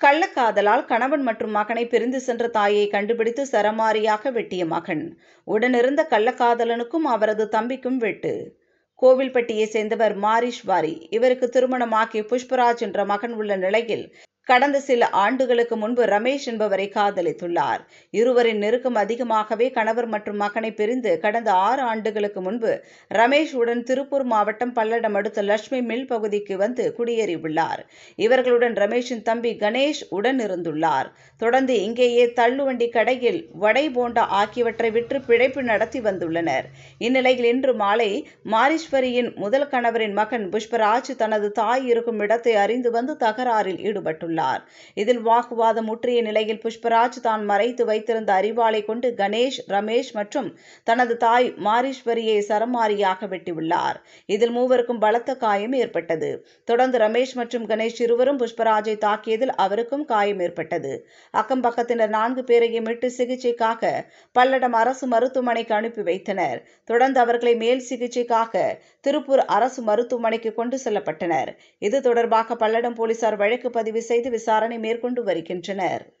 கள்ளக்காதலால் கணவன் மற்றும் மகனை பிரிந்து சென்ற தாயை கண்டுபிடித்து சரமாரியாக வெட்டிய மகன். உடனிருந்த கள்ளக்காதலனுக்கும் அவரது தம்பிக்கும் வெட்டு. கோவில்பட்டியை சேர்ந்தவர் மாரிஷ்வாரி. இவருக்கு திருமணமாகி புஷ்பராஜ் என்ற மகன் உள்ள நிலையில் கடந்த சில ஆண்டுகளுக்கு முன்பு ரமேஷ் என்பவரை காதலித்துள்ளார். இருவரின் நெருக்கம் அதிகமாகவே கணவர் மற்றும் மகனை பிரிந்து கடந்த ஆறு ஆண்டுகளுக்கு முன்பு ரமேஷ் உடன் திருப்பூர் மாவட்டம் பல்லடம் அடுத்த லட்சுமி மில் பகுதிக்கு வந்து குடியேறியுள்ளார். இவர்களுடன் ரமேஷின் தம்பி கணேஷ் உடன் இருந்துள்ளார். தொடர்ந்து இங்கேயே தள்ளுவண்டி கடையில் வடை போண்டா ஆகியவற்றை விற்று பிழைப்பு நடத்தி வந்துள்ளனர். இந்நிலையில் இன்று மாலை மாரீஸ்வரியின் முதல் கணவரின் மகன் புஷ்பராஜ் தனது தாய் இருக்கும் இடத்தை அறிந்து வந்து தகராறில் ஈடுபட்டுள்ளார். இதில் வாக்குவாதம் முற்றிய நிலையில் புஷ்பராஜ் தான் மறைத்து வைத்திருந்த அறிவாளை கொண்டு கணேஷ் ரமேஷ் மற்றும் தனது தாய் மாரீஸ்வரியை சரமாரியாக வெட்டியுள்ளார். இதில் மூவருக்கும் பலத்த காயம் ஏற்பட்டது. தொடர்ந்து ரமேஷ் மற்றும் கணேஷ் இருவரும் புஷ்பராஜை தாக்கியதில் அவருக்கும் காயம் ஏற்பட்டது. அக்கம் பக்கத்தினர் நான்கு பேரையும் மீட்டு சிகிச்சைக்காக பல்லடம் அரசு மருத்துவமனைக்கு அனுப்பி வைத்தனர். தொடர்ந்து அவர்களை மேல் சிகிச்சைக்காக திருப்பூர் அரசு மருத்துவமனைக்கு கொண்டு செல்லப்பட்டனர். இது தொடர்பாக பல்லடம் போலீசார் வழக்கு பதிவு செய்து விசாரணை மேற்கொண்டு வருகின்றனர்.